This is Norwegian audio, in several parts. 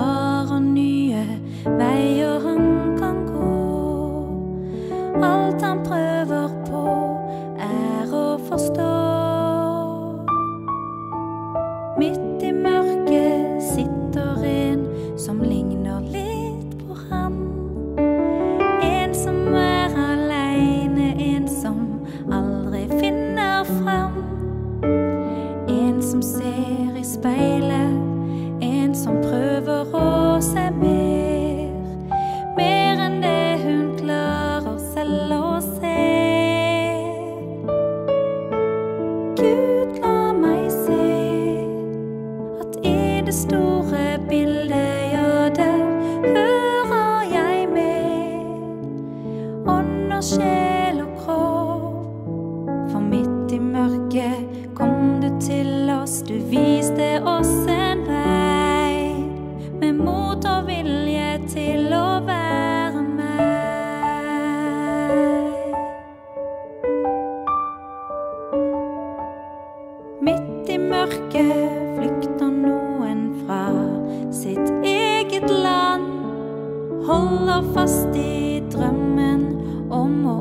har og nye veier han kan gå. Alt han prøver på, er å forstå. Midt i mørket sitter en som ligner litt på han. En som er aleine, en som aldri finner fram. En som ser i speilet, Og sjel og kropp. For midt i mørket kom du til oss, du viste oss en vei. Med mot og vilje til å være meg. Midt i mørket flykter noen fra sitt eget land. Holder fast i drømmen om å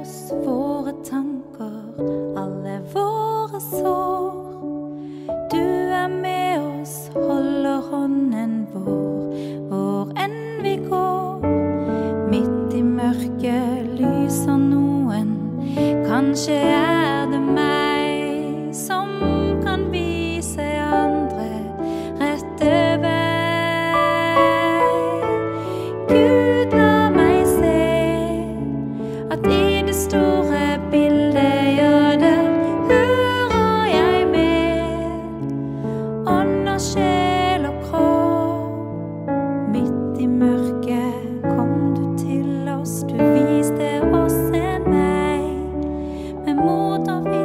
oss, våre tanker, alle våre sår. Du er med oss, holder hånden vår, hvor enn vi går. Midt i mørket lyser noen, kanskje er en of it.